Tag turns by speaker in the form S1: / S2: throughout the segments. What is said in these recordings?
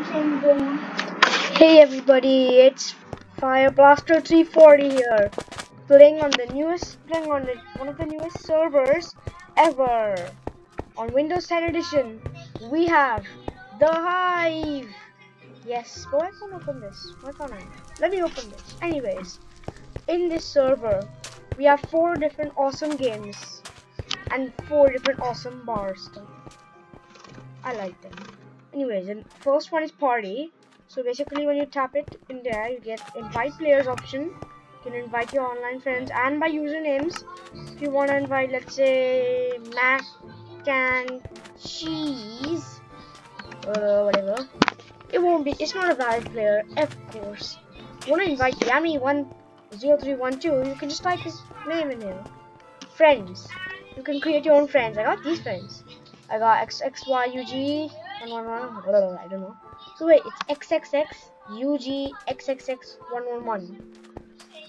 S1: Hey everybody, it's Fire Blaster 340 here, playing on the newest, playing on the, one of the newest servers ever. On Windows 10 Edition, we have the Hive. Yes, but why can't I open this? Why can't I? Let me open this. Anyways, in this server, we have four different awesome games and four different awesome bars. I like them. Anyways, the first one is party. So basically, when you tap it in there, you get invite players option. You can invite your online friends and by usernames. If you want to invite, let's say, mac and cheese, uh, whatever. It won't be. It's not a valid player, of course. You want to invite Yami one zero three one two? You can just type his name in here. Friends. You can create your own friends. I got these friends. I got XXYUG one one one. I don't know. So wait, it's XXX UG XXX one one one.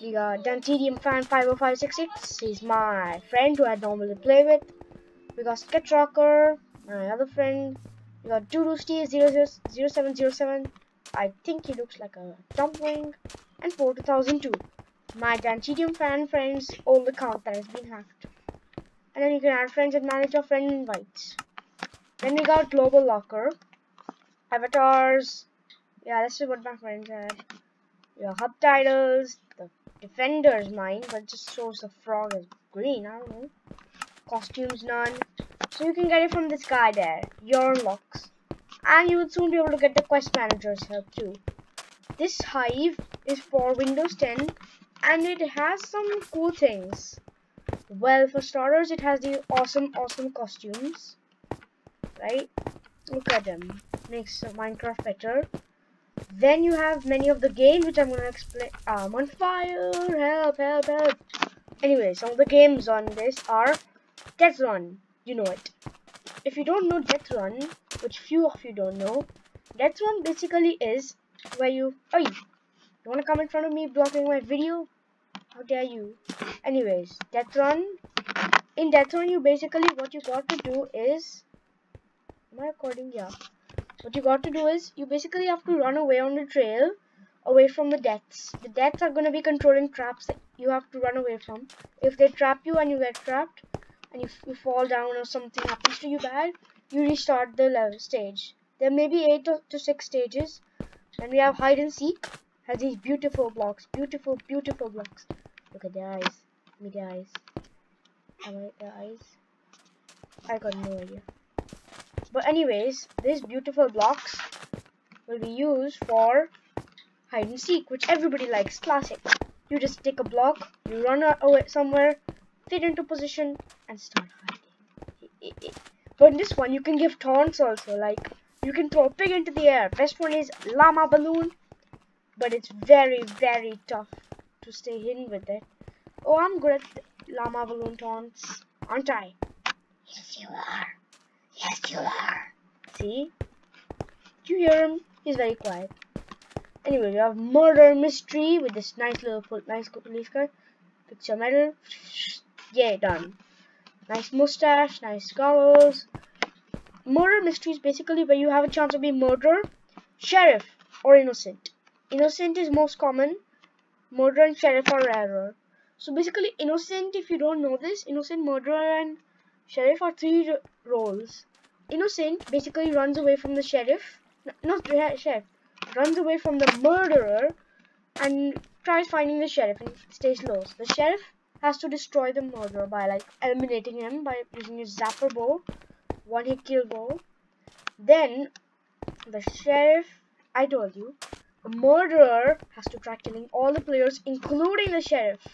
S1: We got Dantidium fan 50566. He's my friend who I normally play with. We got Sketch Rocker, my other friend. We got Doodoo Steve 0707. I think he looks like a dumpling. And 4002. My Dantidium fan friends old account that has been hacked. And then you can add friends and manage your friend invites. Then we got Global Locker, avatars. Yeah, this is what my friend said. Your hub titles, the defender is mine, but just shows the frog is green. I don't know. Costumes none. So you can get it from this guy there. Your unlocks. And you will soon be able to get the quest manager's help too. This hive is for Windows 10 and it has some cool things. Well, for starters, it has the awesome, awesome costumes right? Look at them. Makes Minecraft better. Then you have many of the games which I'm gonna explain. Ah, I'm on fire! Help! Help! Help! Anyway, some of the games on this are Death Run. You know it. If you don't know Death Run, which few of you don't know, Death Run basically is where you. Oh, you wanna come in front of me blocking my video? How dare you? Anyways, Death Run. In Death Run, you basically what you got to do is Am I recording? Yeah. What you got to do is you basically have to run away on the trail away from the deaths. The deaths are going to be controlling traps that you have to run away from. If they trap you and you get trapped and you, you fall down or something happens to you bad, you restart the level stage. There may be 8 to 6 stages. Then we have hide and seek. Has these beautiful blocks. Beautiful, beautiful blocks. Look at the eyes. Me the eyes. I like the eyes. I got no idea. But anyways, these beautiful blocks will be used for hide and seek, which everybody likes, classic. You just take a block, you run away oh, somewhere, fit into position, and start hiding. But in this one, you can give taunts also, like, you can throw a pig into the air. Best one is llama balloon, but it's very, very tough to stay hidden with it. Oh, I'm good at llama balloon taunts, aren't I? Yes, you are. See? You hear him? He's very quiet. Anyway, we have murder mystery with this nice little nice police car. Picture medal. Yeah, done. Nice mustache, nice goggles. Murder mystery is basically where you have a chance of being murderer, sheriff, or innocent. Innocent is most common. Murder and sheriff are rarer. So basically, innocent, if you don't know this, innocent, murderer, and sheriff are three roles. Innocent basically runs away from the sheriff, not the sheriff, runs away from the murderer and tries finding the sheriff and stays low. So the sheriff has to destroy the murderer by like eliminating him by using his zapper bow, one hit kill bow. Then the sheriff, I told you, the murderer has to try killing all the players, including the sheriff.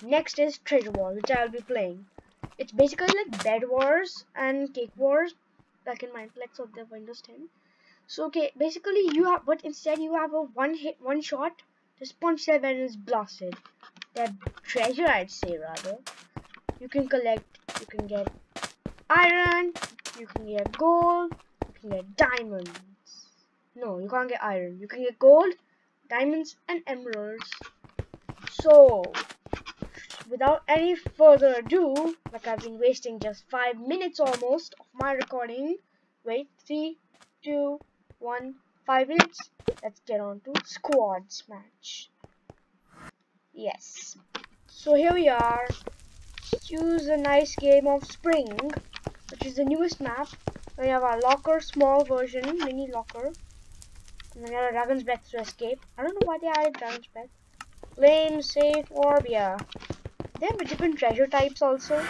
S1: Next is Treasure War, which I'll be playing. It's basically like Bed Wars and Cake Wars back in Mineplex of the Windows 10. So okay, basically you have, but instead you have a one hit, one shot. The sponge cell is blasted. That treasure, I'd say rather. You can collect. You can get iron. You can get gold. You can get diamonds. No, you can't get iron. You can get gold, diamonds, and emeralds. So without any further ado, like I've been wasting just 5 minutes almost of my recording. Wait, three, two, one, five minutes. Let's get on to squads match. Yes. So here we are. Choose a nice game of Spring, which is the newest map. We have our locker, small version, mini locker. And we have a Dragon's Breath to escape. I don't know why they added Dragon's Breath. Lame, safe, Orbia. They have different treasure types also.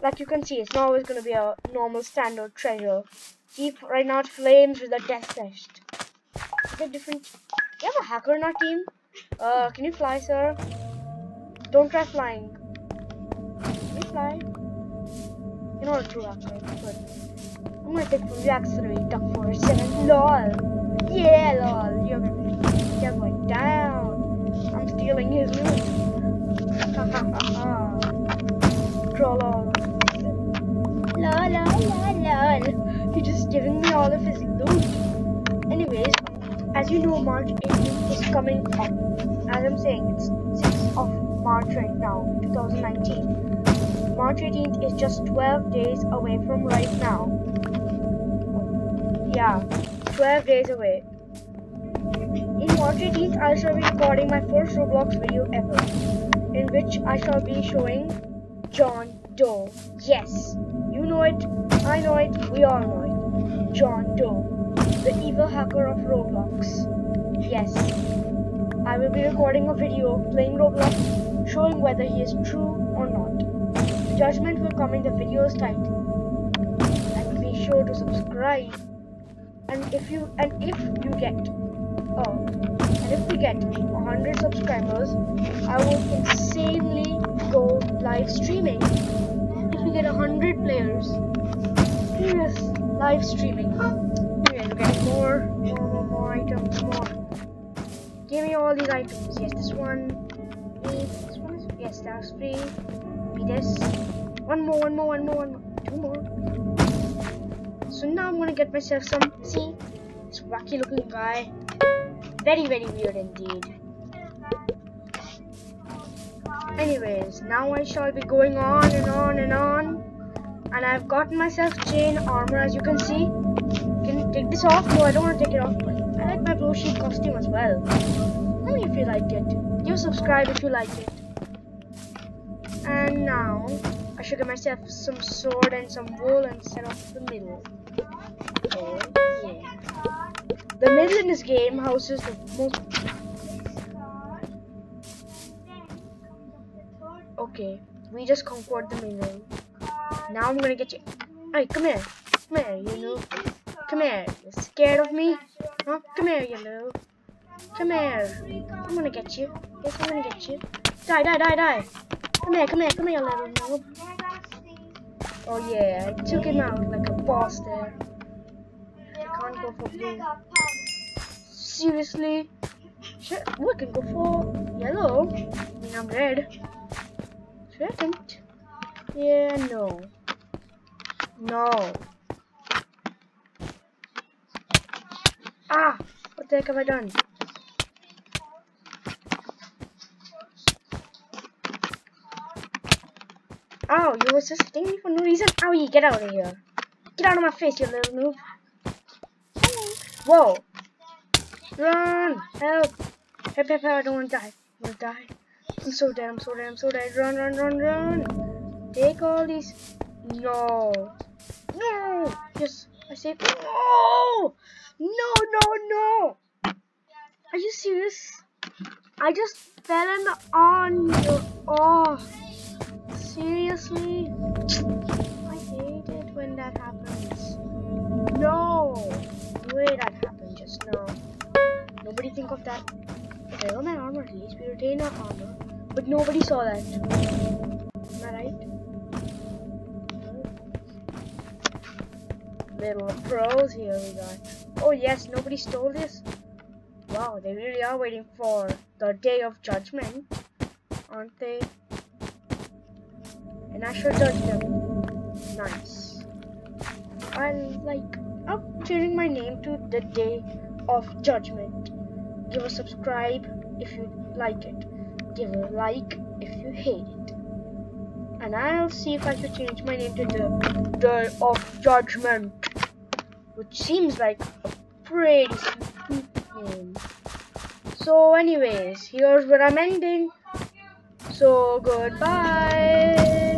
S1: Like you can see, it's not always going to be a normal standard treasure. See, right now it's flames with a death. They're different. You have a hacker in our team? Uh, can you fly, sir? Don't try flying. Can you fly? You're not a true hacker, but I'm gonna take from the accelerator for a second. LOL. Yeah, lol. You're you're going down. I'm stealing his loot. Troll all. La la la la. He's just giving me all of his loot. Anyways, as you know, March 18th is coming up. As I'm saying, it's 6th of March right now, 2019. March 18th is just 12 days away from right now. Yeah, 12 days away. In March 18th, I shall be recording my first Roblox video ever, which I shall be showing John Doe. Yes, you know it, I know it, we all know it. John Doe, the evil hacker of Roblox. Yes, I will be recording a video playing Roblox, showing whether he is true or not. The judgment will come in the video's title. And be sure to subscribe. And if you and if you get oh and if we get 100 subscribers, I will insanely go live streaming. If we get 100 players, yes, live streaming. Anyways, we're getting more, more, more, more items, more. Give me all these items. Yes, this one. Me. This one is yes, that's free. Be this. One more, one more, one more, one more. Two more. So now I'm gonna get myself some. See, this wacky looking guy. Very, very weird indeed. Anyways, now I shall be going on and on and on. And I've gotten myself chain armor as you can see. Can take this off? No, I don't want to take it off. But I like my blue sheep costume as well. Tell me if you like it. Give subscribe if you like it. And now, I should get myself some sword and some wool and set off the middle. The middle in this game houses the most... Okay, we just conquered the middle. Now I'm gonna get you... Hey, come here. Come here, you know. Come here. You scared of me? Huh? Come here, you know. Come here. I'm gonna get you. Yes, I'm gonna get you. Die, die, die, die. Come here, come here, come here, little noob. Oh yeah, I took him out like a boss there. I can't go for blue. Seriously? Shit, we can go for yellow. I mean, I'm red. Second. Yeah, no. No. Ah! What the heck have I done? Oh, you were just hitting me for no reason? Owie, get out of here. Get out of my face, you little noob. Whoa. Run! Help! Help, help, help, I don't want to die. I want to die. I'm so dead, I'm so dead, I'm so dead. Run, run, run, run! Take all these. No. No! Yes, I saved. No! No, no, no! Are you serious? I just fell in on you. Oh. Seriously? I hate it when that happens. Way that happened just now. Nobody think of that. My armor at least. We retain our armor. But nobody saw that. Am I right? Little pros here we got. Oh yes, nobody stole this? Wow, they really are waiting for the day of judgment, aren't they? and I shall judge them. Nice. I like I'm changing my name to the Day of Judgment. Give a subscribe if you like it. Give a like if you hate it. And I'll see if I should change my name to the Day of Judgment. Which seems like a pretty name. So anyways, here's where I'm ending. So goodbye.